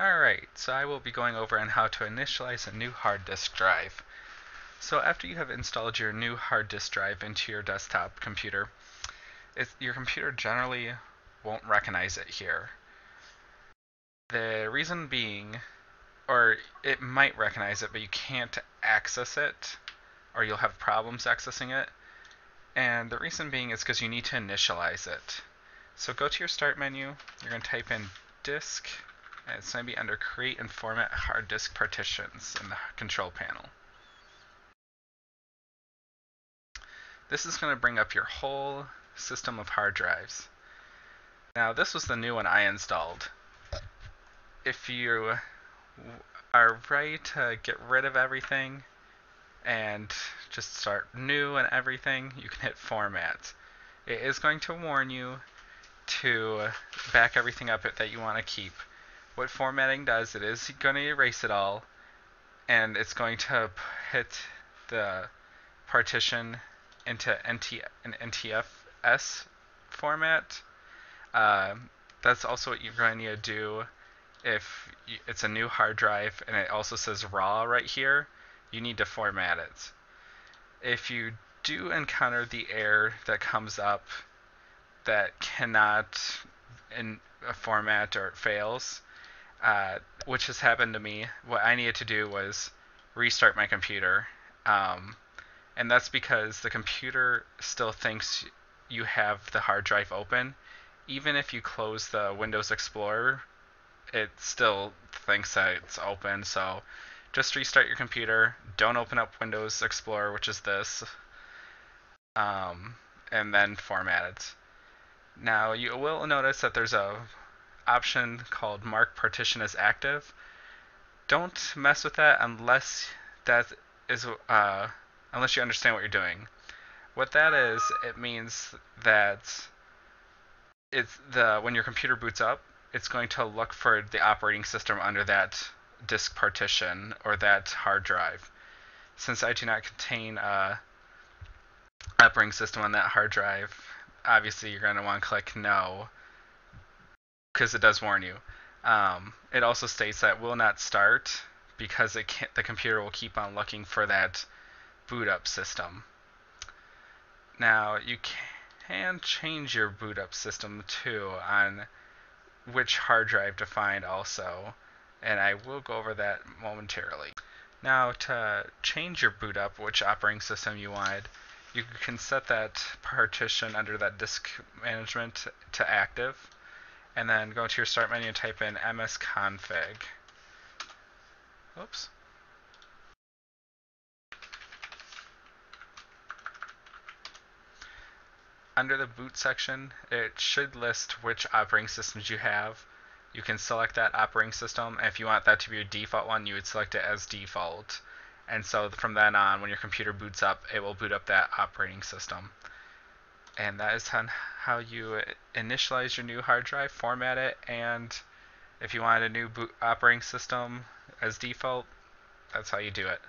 Alright, so I will be going over on how to initialize a new hard disk drive. So after you have installed your new hard disk drive into your desktop computer, your computer generally won't recognize it here. The reason being, or it might recognize it, but you can't access it, or you'll have problems accessing it. And the reason being is because you need to initialize it. So go to your start menu, you're going to type in disk it's going to be under create and format hard disk partitions in the control panel. This is going to bring up your whole system of hard drives. Now this was the new one I installed. If you are ready to get rid of everything and just start new and everything, you can hit format. It is going to warn you to back everything up that you want to keep what formatting does, it is going to erase it all, and it's going to hit the partition into NT, an NTFS format. Uh, that's also what you're going to do if it's a new hard drive and it also says raw right here. You need to format it. If you do encounter the error that comes up that cannot in a format or it fails, uh, which has happened to me. What I needed to do was restart my computer, um, and that's because the computer still thinks you have the hard drive open. Even if you close the Windows Explorer, it still thinks that it's open. So just restart your computer. Don't open up Windows Explorer, which is this, um, and then format it. Now you will notice that there's a option called mark partition as active. Don't mess with that unless that is uh, unless you understand what you're doing. What that is, it means that it's the when your computer boots up, it's going to look for the operating system under that disk partition or that hard drive. Since I do not contain a operating system on that hard drive, obviously you're going to want to click no because it does warn you. Um, it also states that will not start because it can't, the computer will keep on looking for that boot up system. Now you can change your boot up system too on which hard drive to find also, and I will go over that momentarily. Now to change your boot up, which operating system you wanted, you can set that partition under that disk management to active and then go to your start menu and type in msconfig. Oops. Under the boot section, it should list which operating systems you have. You can select that operating system. If you want that to be your default one, you would select it as default. And so from then on, when your computer boots up, it will boot up that operating system and that is how you initialize your new hard drive, format it, and if you wanted a new boot operating system as default, that's how you do it.